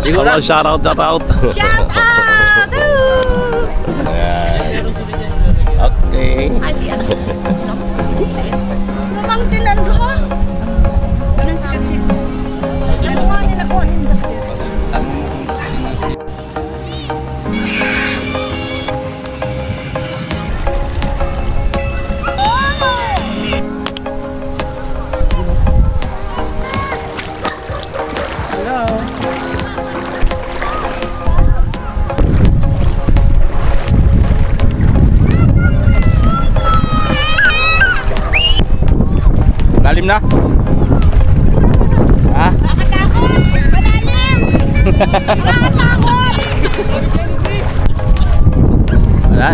Iya. Kalau iya. shout out, shout out. Shout out. Oke. Asyik. Ya. Memang tenan doang.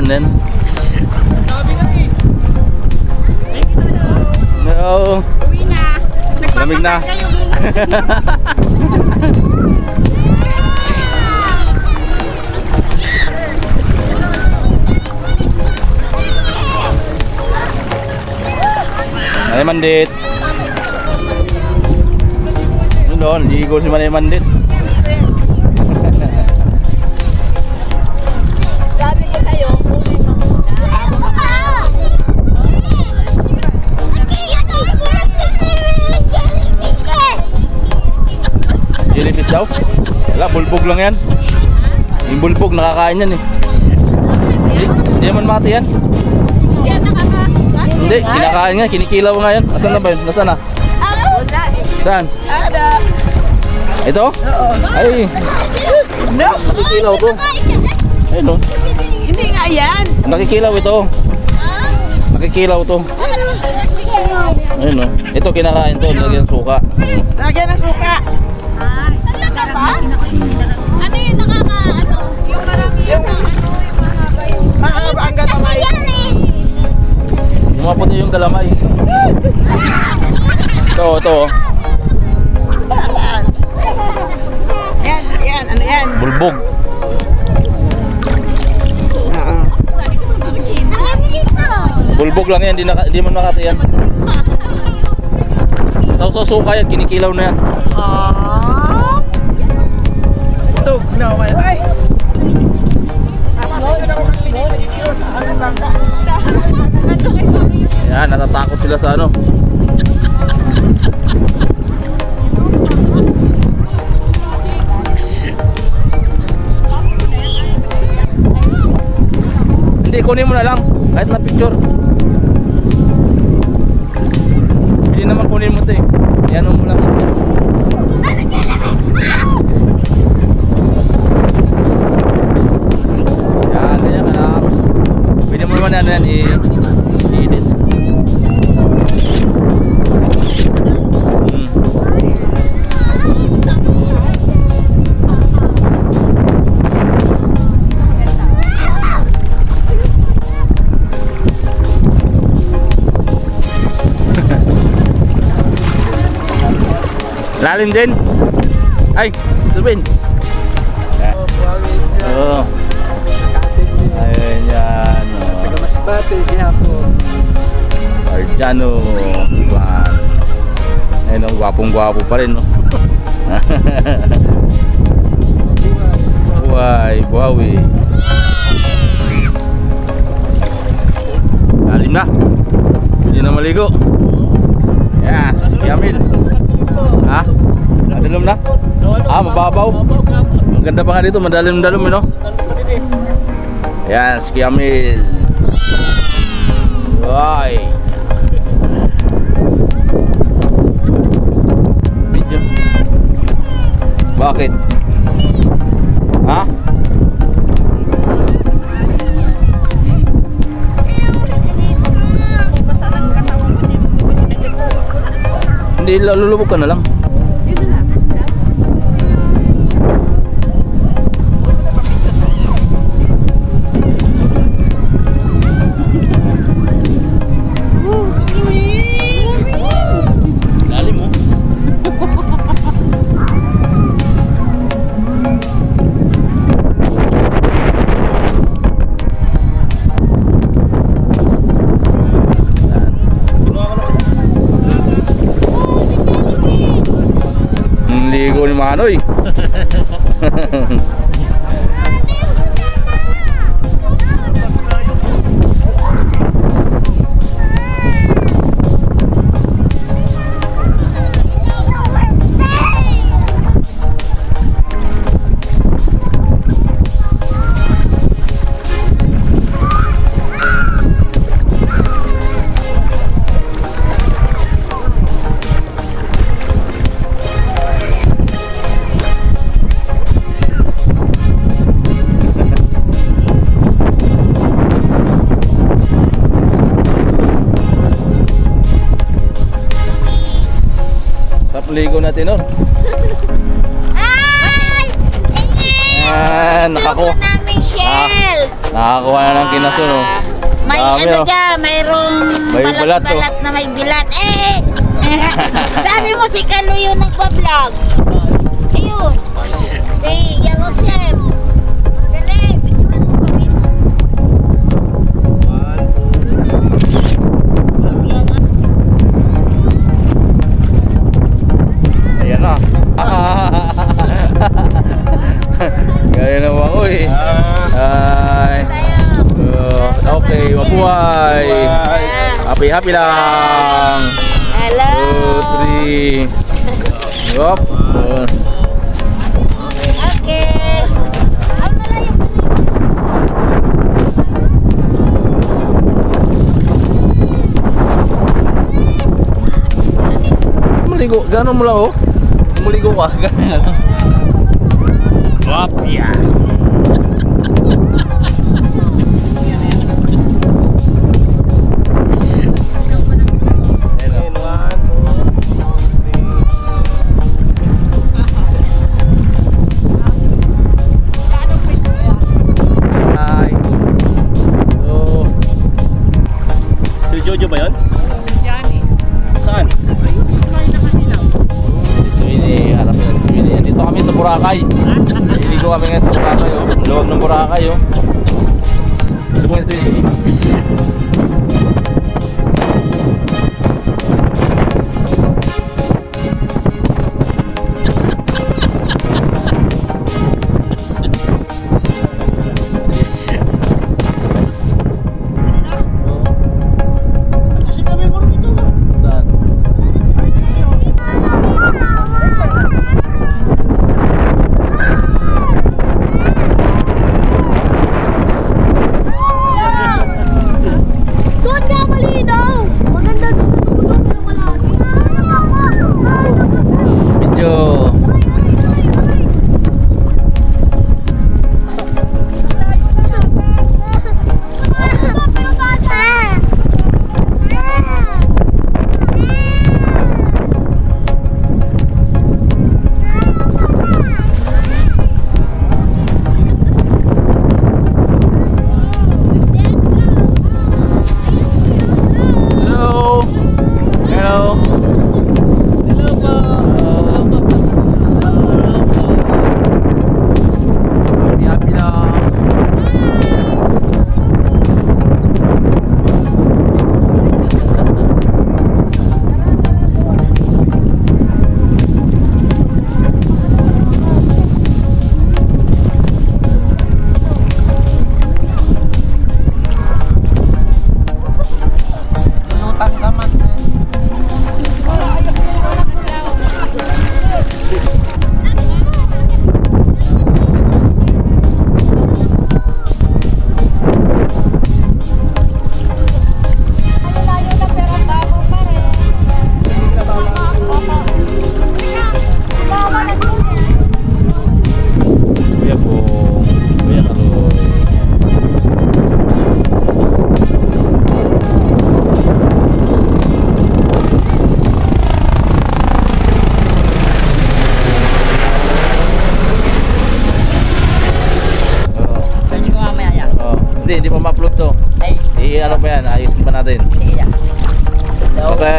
London. Hello. Uwi na. Lamig na. Mani Mandit. Doon, ligo si Mandit. Bulbog lang yan. Yung bulbog, nakakain yan eh. Hindi, hindi naman mati yan. Yan, nakaka- Hindi, kinakain nga, kinikilaw nga yan. Asan na ba yun? Nasaan na? Wala. Saan? Ada. Ito? Ay, No. nakikilaw to. Ayun no. Hindi nga yan. Nakikilaw ito. Nakikilaw to. Ayun no. Ito kinakain to, lagyan suka. Lagyan ng suka. Talaga ba? Ano yung nakaka, ano, yung marami yung ano, yung mahaba yung... Mahaba ang gatamay. Yung mga puti yung galamay. Ito, ito. oh. Yan, yan. Ano yan? Bulbog. Bulbog lang yan, di, naka, di mo nakati yan. Sa sa suka yan, kinikilaw na yan. Tug sa ano bangka. Yan, natatakot sila sa ano. Hindi, kunin mo na lang. Kahit na picture. Hindi naman kunin mo ito eh. Yan mo lang. Pwede mo naman yan, yan i- i-edit. Hmm. Lalim din. Ay, Subin. Oo. Arjano. Juan. Ayun, oh, gwapong-gwapo pa rin, no? Buhay, buhawi. Lalim na. Pwede na maligo. Yan, Yamil. Ha? Madalim na? Ah, mababaw. Ang ganda pa nga dito, madalim-dalim, no? Yan, si Yamil. Why? Ko na. Hindi, lulubog ka na lang. Panligo ni Manoy. natin nun. Ay! Ah, nakakuha. Namin shell. Nakakuha na ng kinaso no. May Dami, ano oh. dyan, mayroong May balat, oh. balat na may bilat. Eh! Sabi mo si Kalo yun nagpa-vlog. Ayun. Si Yellow Gem. Gaya mga uy. Ay. Uh, okay, mabuhay. Happy happy lang. Hello. Two, three. Yup. Okay. Maligo. Gano'n mo lang oh. Maligo ka. Ganun. Si Jojo ba yun? Saan? Dito kami sa Boracay. Niligo kami ngayon sa Boracay oh. Luwag ng Boracay oh. Ito po yung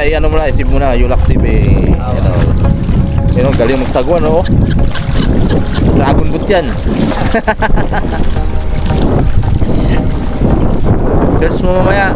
i-ano mo na, isip mo na, Yulax TV. Ano. Yun, galing magsagwan, oo. Dragon boot yan. Search mo mamaya.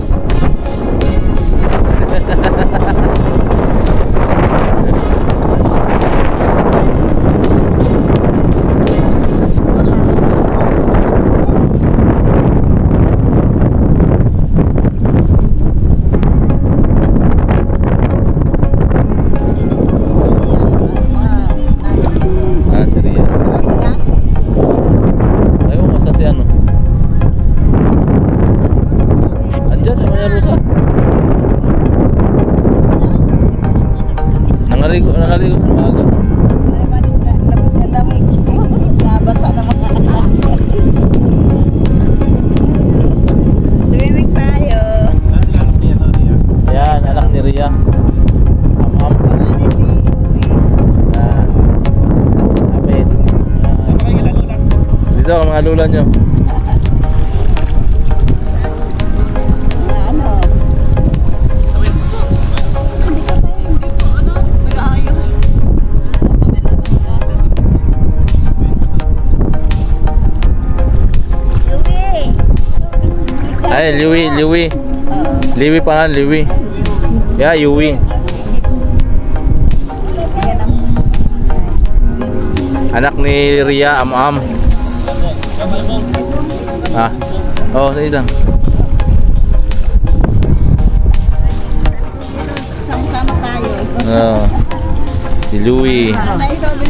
po ano, nag-aayos. Louie! Ay, Liwi, Liwi. Liwi pangalan, Liwi. Yeah, ang Anak ni Ria, Am-am. Ah. Oh, sige lang. sama-sama tayo. Oh. Si Louie. Naisabi na